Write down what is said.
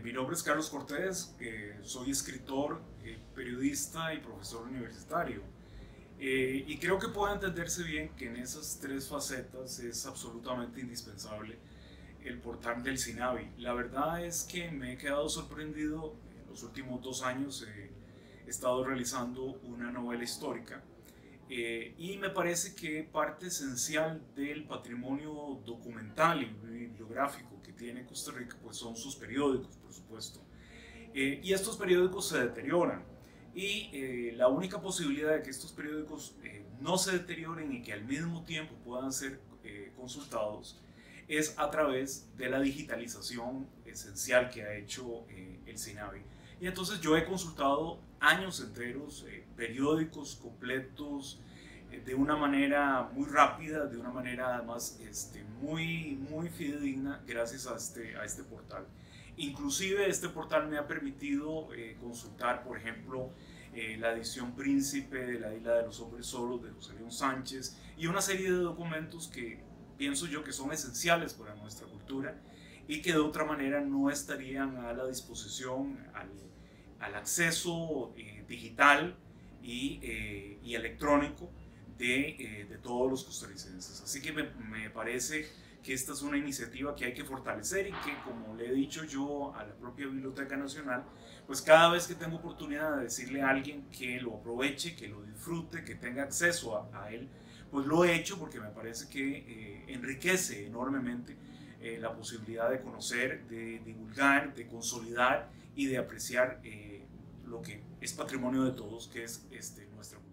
Mi nombre es Carlos Cortés, soy escritor, periodista y profesor universitario. y creo que puede entenderse bien que en esas tres facetas es absolutamente indispensable el portal del SINAVI. La verdad es que me he quedado sorprendido en los últimos dos años. he estado realizando una novela histórica eh, y me parece que parte esencial del patrimonio documental y bibliográfico que tiene Costa Rica pues son sus periódicos, por supuesto. Eh, y estos periódicos se deterioran. Y eh, la única posibilidad de que estos periódicos no se deterioren y que al mismo tiempo puedan ser consultados es a través de la digitalización esencial que ha hecho el SINAVI. Y entonces yo he consultado años enteros, eh, periódicos completos, eh, de una manera muy rápida, de una manera además este, muy, muy fidedigna gracias a este, a este portal. Inclusive este portal me ha permitido eh, consultar, por ejemplo, la edición Príncipe de la Isla de los Hombres Solos de José León Sánchez y una serie de documentos que pienso yo que son esenciales para nuestra cultura y que de otra manera no estarían a la disposición, al al acceso eh, digital y, eh, y, electrónico de, eh, de, todos los costarricenses. Así que me, me, parece que esta es una iniciativa que hay que fortalecer y que, como le he dicho yo a la propia Biblioteca Nacional, pues cada vez que tengo oportunidad de decirle a alguien que lo aproveche, que lo disfrute, que tenga acceso a, a él, pues lo he hecho porque me parece que enriquece enormemente la posibilidad de conocer, de divulgar, de consolidar y de apreciar eh, lo que es patrimonio de todos, que es este, nuestra cultura.